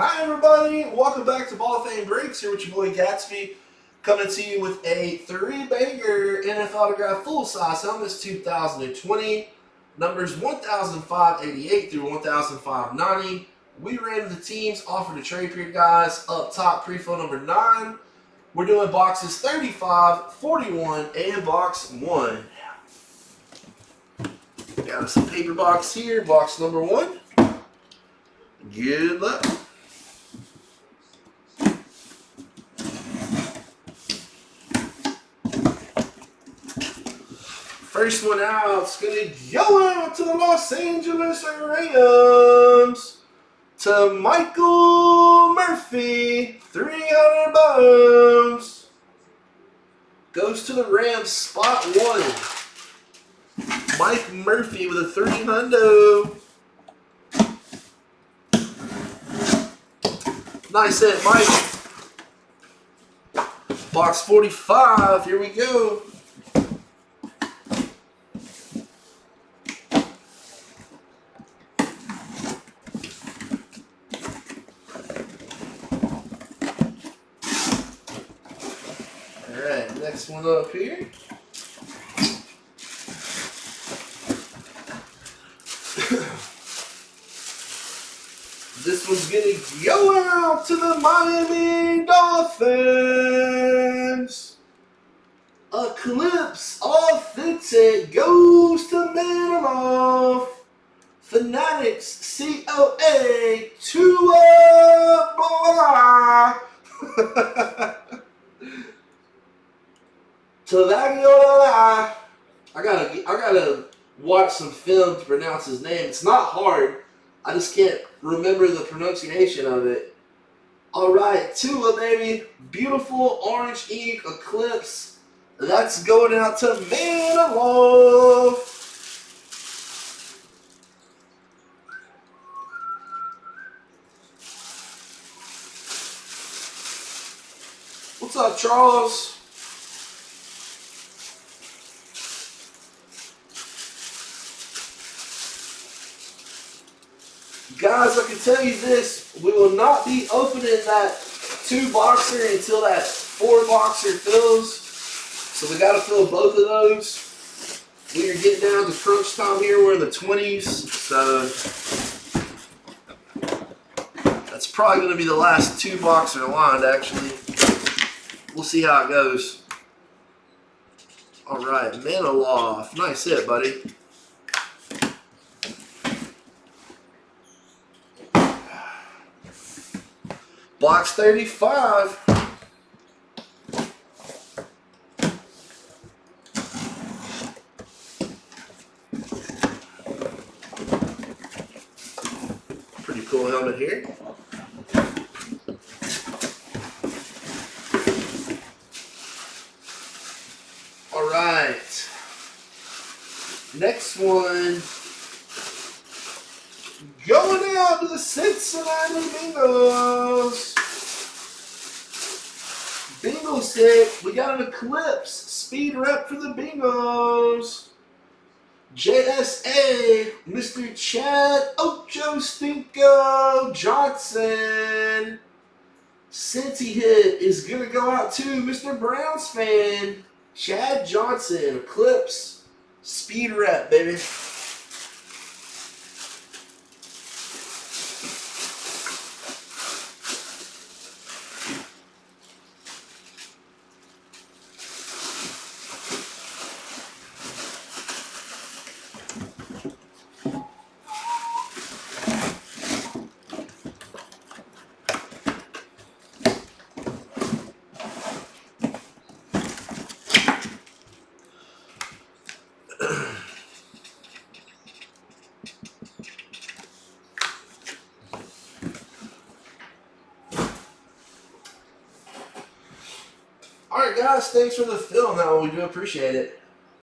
Hi everybody, welcome back to Ball of Fame Breaks. Here with your boy Gatsby, coming to you with a three-banger NFL autograph full-size helmets 2020, numbers 1,588 through 1,590. We ran the teams, offered a trade period, guys. Up top, pre-fill number 9. We're doing boxes 35, 41, and box 1. Got us a paper box here, box number 1. Good luck. First one out is going to go out to the Los Angeles Rams. To Michael Murphy, 300 bones. Goes to the Rams, spot one. Mike Murphy with a 300. Nice hit, Mike. Box 45, here we go. Alright, next one up here. this one's gonna go out to the Miami Dolphins. Eclipse Authentic goes to Maniloff. Fanatics COA Tua blah. I gotta watch some film to pronounce his name. It's not hard. I just can't remember the pronunciation of it. Alright, Tua baby. Beautiful orange ink eclipse. That's going out to Maniloff. What's up, Charles? Guys, I can tell you this, we will not be opening that two boxer until that four boxer fills. So we got to fill both of those. We are getting down to crunch time here. We're in the 20s. So that's probably going to be the last two boxer lined, actually. We'll see how it goes. All right, Maniloff. Nice hit, buddy. Box 35. Pretty cool helmet here. All right. Next one. Going down to the Cincinnati Bengals. Bengals set. We got an Eclipse. Speed rep for the Bengals. JSA, Mr. Chad Ochocinco Johnson. Cincy hit is going to go out to Mr. Browns fan, Chad Johnson. Eclipse. Speed rep, baby. All right, guys, thanks for the film. Now we do appreciate it.